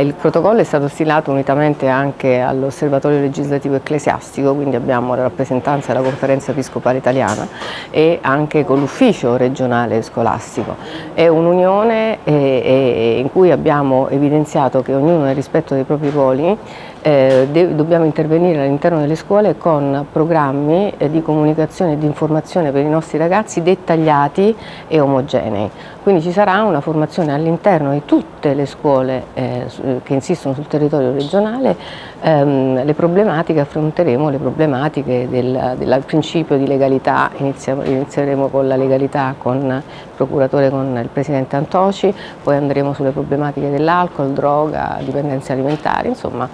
Il protocollo è stato stilato unitamente anche all'Osservatorio Legislativo Ecclesiastico, quindi abbiamo la rappresentanza della Conferenza Episcopale Italiana e anche con l'Ufficio regionale scolastico. È un'unione eh, eh, in cui abbiamo evidenziato che ognuno nel rispetto dei propri ruoli eh, dobbiamo intervenire all'interno delle scuole con programmi di comunicazione e di informazione per i nostri ragazzi dettagliati e omogenei. Quindi ci sarà una formazione all'interno di tutte le scuole eh, che insistono sul territorio regionale, ehm, le problematiche, affronteremo le problematiche del, del principio di legalità, Iniziamo, inizieremo con la legalità con il procuratore, con il presidente Antoci, poi andremo sulle problematiche dell'alcol, droga, dipendenze alimentari, insomma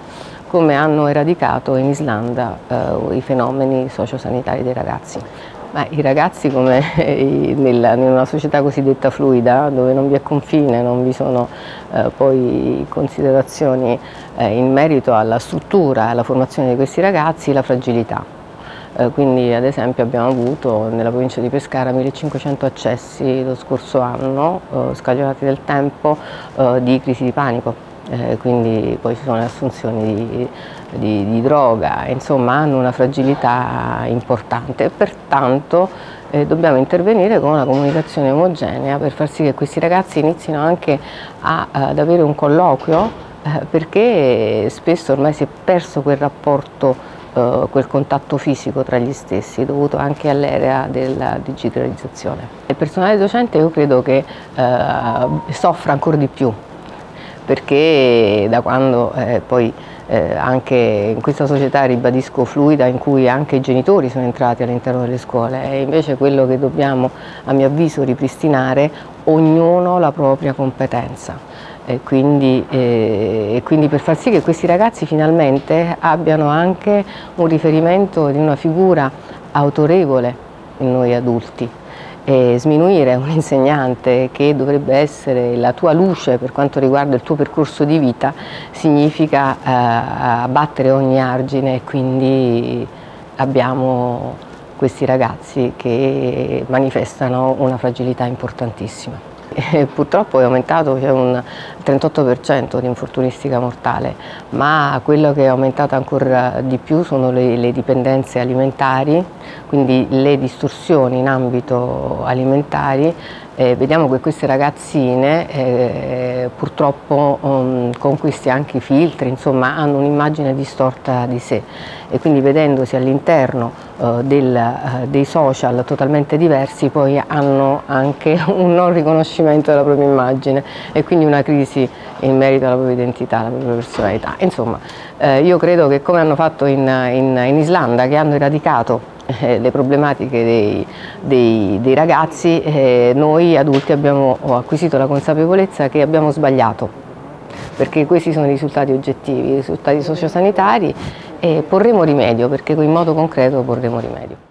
come hanno eradicato in Islanda eh, i fenomeni sociosanitari dei ragazzi. Ma I ragazzi come nella, in una società cosiddetta fluida dove non vi è confine, non vi sono eh, poi considerazioni eh, in merito alla struttura e alla formazione di questi ragazzi, la fragilità. Eh, quindi ad esempio abbiamo avuto nella provincia di Pescara 1500 accessi lo scorso anno, eh, scagionati del tempo, eh, di crisi di panico eh, quindi poi ci sono le assunzioni di, di, di, droga, insomma hanno una fragilità importante e pertanto eh, dobbiamo intervenire con una comunicazione omogenea per far sì che questi ragazzi inizino anche a, ad avere un colloquio eh, perché spesso ormai si è perso quel rapporto Uh, quel contatto fisico tra gli stessi dovuto anche all'era della digitalizzazione. Il personale docente io credo che uh, soffra ancora di più perché da quando eh, poi eh, anche in questa società ribadisco fluida in cui anche i genitori sono entrati all'interno delle scuole è invece quello che dobbiamo a mio avviso ripristinare ognuno la propria competenza. E quindi, eh, e quindi per far sì che questi ragazzi finalmente abbiano anche un riferimento di una figura autorevole in noi adulti e sminuire un insegnante che dovrebbe essere la tua luce per quanto riguarda il tuo percorso di vita significa eh, abbattere ogni argine e quindi abbiamo questi ragazzi che manifestano una fragilità importantissima. E purtroppo è aumentato, c'è un 38% di infortunistica mortale, ma quello che è aumentato ancora di più sono le, le dipendenze alimentari, quindi le distorsioni in ambito alimentari. Eh, vediamo che queste ragazzine eh, purtroppo um, con questi anche filtri insomma, hanno un'immagine distorta di sé. E quindi vedendosi all'interno del, uh, dei social totalmente diversi poi hanno anche un non riconoscimento della propria immagine e quindi una crisi in merito alla propria identità, alla propria personalità. Insomma, eh, io credo che come hanno fatto in, in, in Islanda che hanno eradicato eh, le problematiche dei, dei, dei ragazzi, eh, noi adulti abbiamo acquisito la consapevolezza che abbiamo sbagliato perché questi sono i risultati oggettivi, i risultati sociosanitari e porremo rimedio perché in modo concreto porremo rimedio.